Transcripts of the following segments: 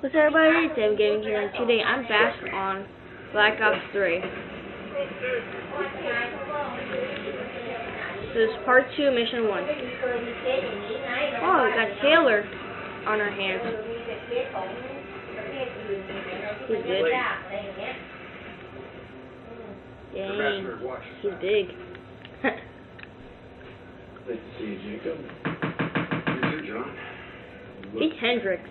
What's up everybody, it's Sam Gaming here, and today I'm back on Black Ops 3. This is part 2, mission 1. Oh, we got Taylor on our hands. He's good. Dang, he's big. Good to see you, Jacob. You John? He's Hendricks.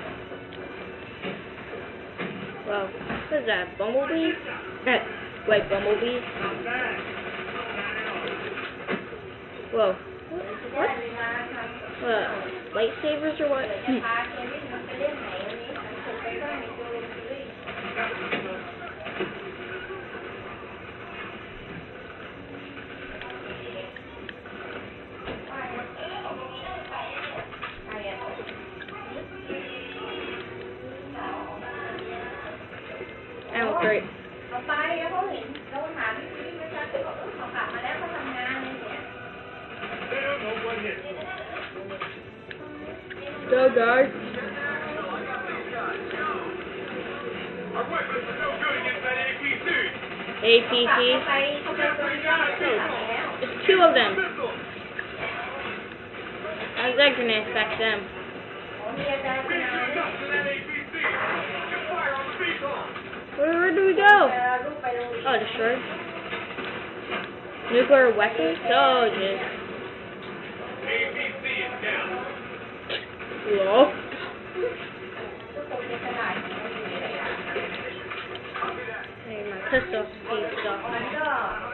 well, what is that, Bumblebee? Wait, Bumblebee? Whoa. What? What? Uh, lightsabers or what? Hmm. guys. APT. Two of them. I was gonna affect them. Where, where do we go? Oh, destroyed. Nuclear weapons? So Oh, Ủa? Này mà thích rồi, thịt rồi.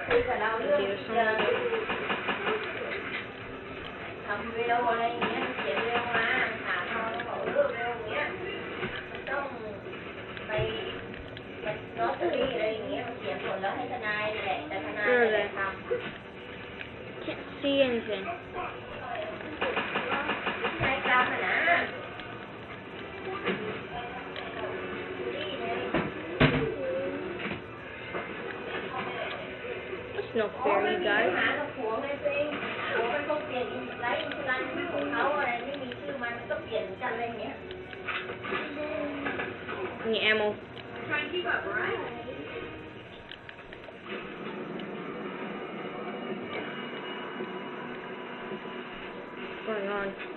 Thịt xong rồi. Thầm video vào đây nhé, chị video mà, thả thôi, bỏ nước video nhé. Xong, mày, nó tự đi ở đây nhé, chị em còn lỡ hay thân ai, để thân ai, để thăm. Can't see anything. no fair, you guys. Any ammo? What's going on?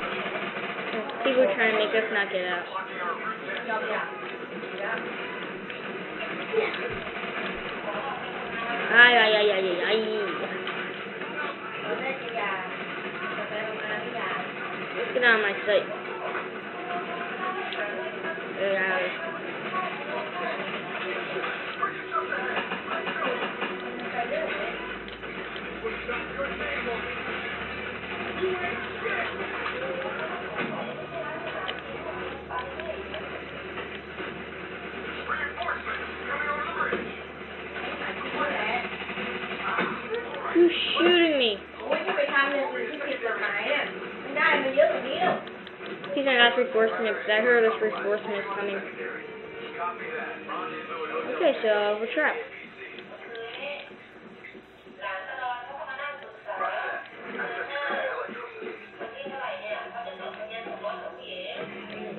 people trying to make us not get out. Ay, ay, ay, ay, ay, ay. Let's get out of my sight. Yeah. Not reinforcement because I heard this reinforcement is coming. Okay, so we're trapped.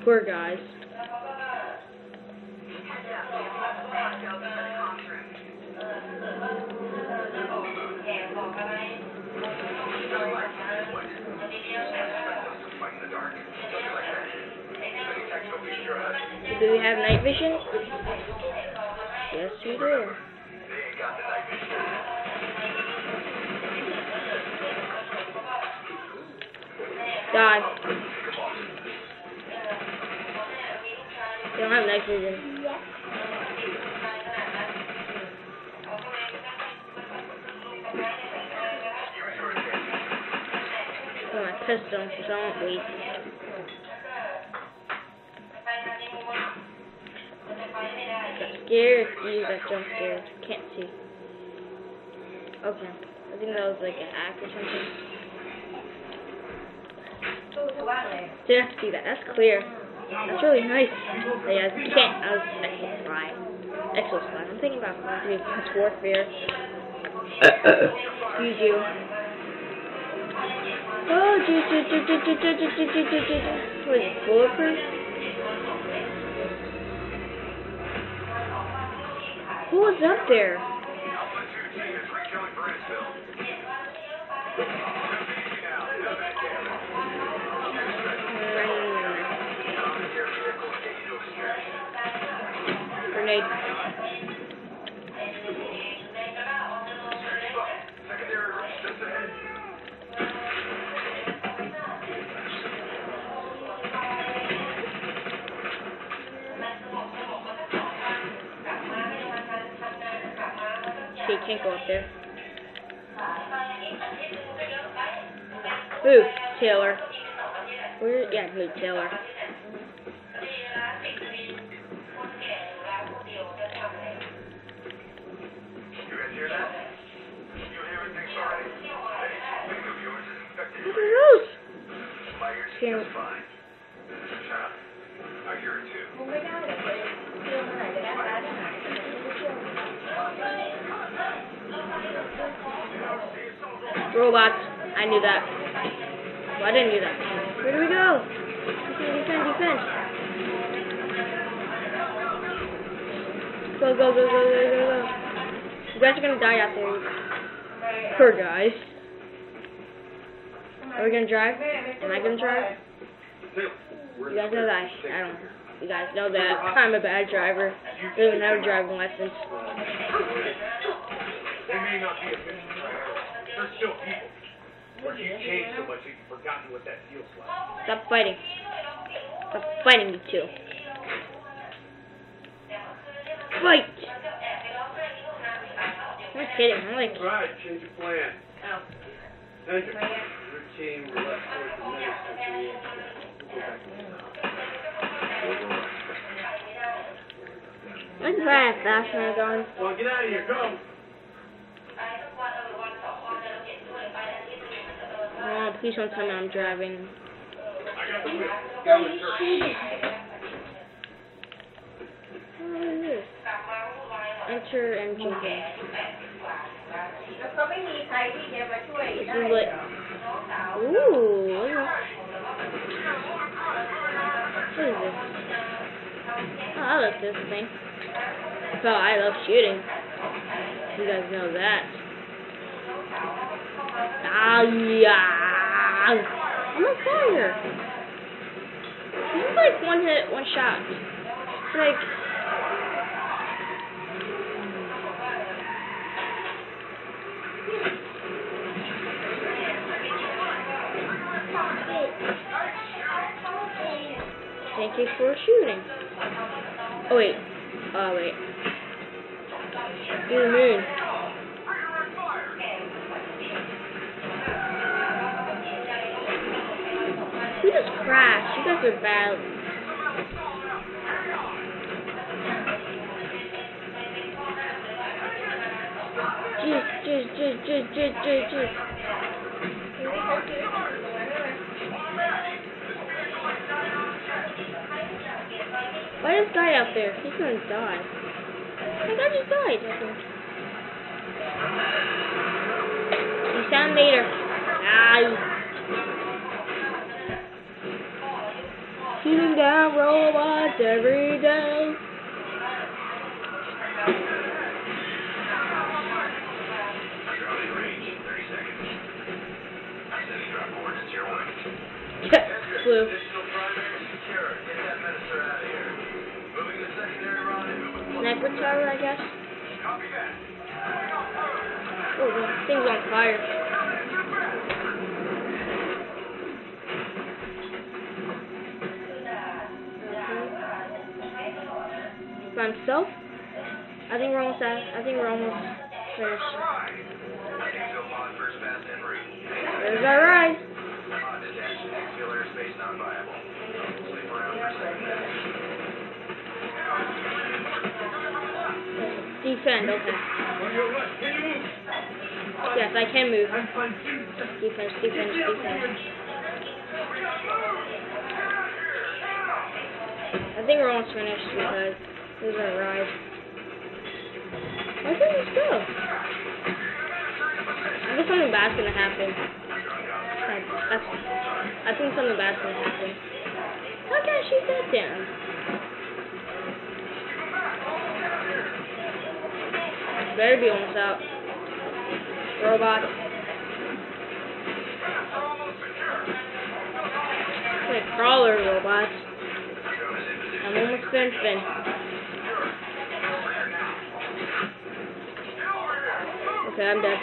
Poor guys. Do we have night vision? Yes, we do. Die. They don't have night vision. Oh, my pistol, so I won't wait. scared. You got jump scared. Can't see. Okay. I think that was like an act or something. Didn't have to do that. That's clear. That's really nice. But yeah, I can't. I was Exo Spy. Exo Spy. I'm thinking about doing It's Warfare. Excuse you. Oh, do, do, do, do, do, do, do, do, do, do, do. What is it, Bulletproof? Who was up there? Grenade. Okay, can't go up there. Ooh, Taylor. Where? Yeah, move Taylor. Look at those. Robots. I knew that. Well, I didn't knew that. Where do we go? Defend, defend, defend. Go, go, go, go, go, go, go. You guys are gonna die out there. Poor guys. Are we gonna drive? Am I gonna drive? You guys know that I, I don't. You guys know that I'm a bad driver. Don't even have driving license you're still evil. But you changed so much you've forgotten what that feels like. Stop fighting. Stop fighting me too. Fight! I'm just kidding. I'm like... Alright, change your plan. Oh. Thank you. Your team were left the minister We'll go back to the. Let's try it fast, my God. Well, get out of here. Go! Oh, please don't tell me I'm driving. Enter and jump. This is. Ooh. What is this? Oh, I love this thing. So I love shooting. You guys know that. Ah, yeah. I'm on fire. This is like one hit, one shot. Like. Thank you for shooting. Oh wait. Oh wait. Blue moon. We just crashed. You guys are bad. Jeez, jeez, just, just, just, just, just, just. Why this guy out there? He's gonna die. That guy just died, I think. You sound later. Rendezvous with Sniper tower, I guess. Copy that. Oh, the thing's on fire. By himself? I think we're almost at, I think we're almost finished. There's our ride. Defend, okay. Yes, I can move. Defense, defense, defense. I think we're almost finished because Where did this go? I think something bad's gonna happen. I, that's, I think something bad's gonna happen. How can I shoot that down? Better be almost out. Robot. Okay, crawler robots. I'm almost finished Okay, I'm dead.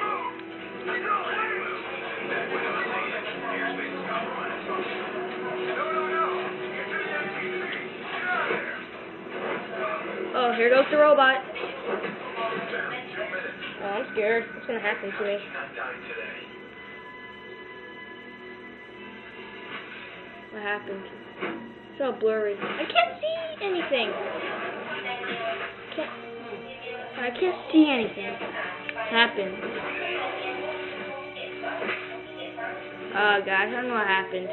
Oh, here goes the robot. Oh, I'm scared. What's gonna happen to me? What happened? It's all blurry. I can't see anything. Can't. I can't see anything happened? Uh, oh god, I don't know what happened.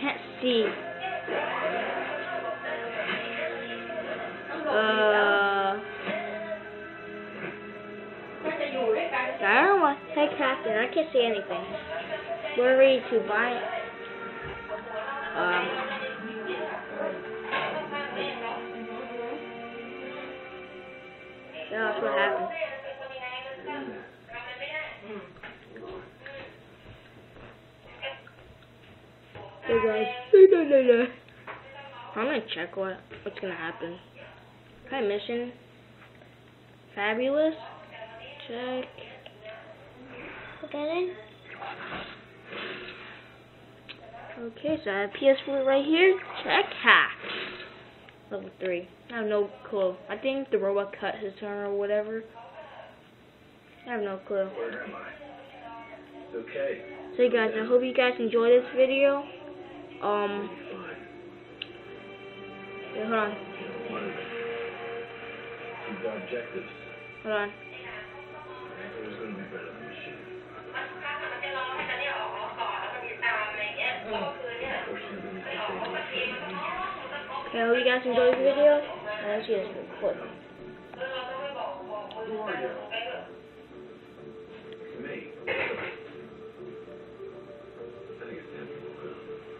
Can't see. Uh, I don't know what the heck happened. I can't see anything. We're ready to buy. Um. Yeah, that's what happened. Hey guys. No, no, no. I'm gonna check what what's gonna happen. Okay, mission. Fabulous. Check. In. Okay, so I have PS4 right here. Check. Ha. Level 3. I have no clue. I think the robot cut his turn or whatever. I have no clue. Where am I? Okay. So you guys, I hope you guys enjoy this video. Um, hold on. Keep our objectives. Hold on. I hope you guys enjoyed the video. I hope you guys record.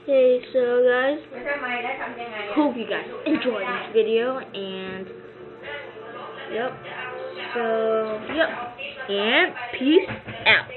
Okay, so guys, hope you guys enjoyed this video, and, yep, so, yep, and peace out.